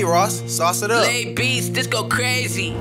Hey, Ross, sauce it up. Lay beats, this go crazy.